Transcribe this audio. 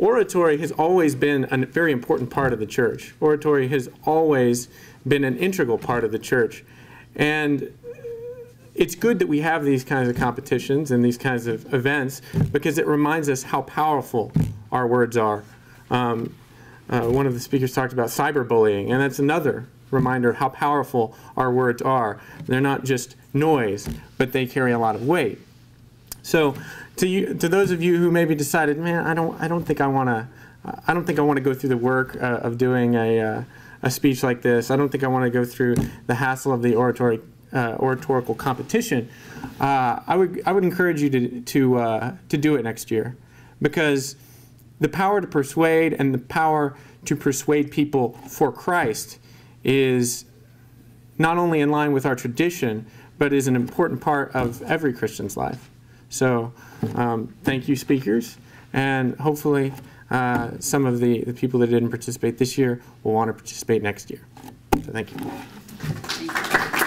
oratory has always been a very important part of the church. Oratory has always been an integral part of the church. And it's good that we have these kinds of competitions and these kinds of events because it reminds us how powerful our words are. Um, uh, one of the speakers talked about cyberbullying, and that's another reminder how powerful our words are. They're not just noise, but they carry a lot of weight. So, to you, to those of you who maybe decided, man, I don't, I don't think I want to, I don't think I want to go through the work uh, of doing a, uh, a speech like this. I don't think I want to go through the hassle of the oratory, uh, oratorical competition. Uh, I would, I would encourage you to, to, uh, to do it next year, because the power to persuade and the power to persuade people for Christ is not only in line with our tradition, but is an important part of every Christian's life. So, um, thank you, speakers, and hopefully, uh, some of the, the people that didn't participate this year will want to participate next year. So, thank you.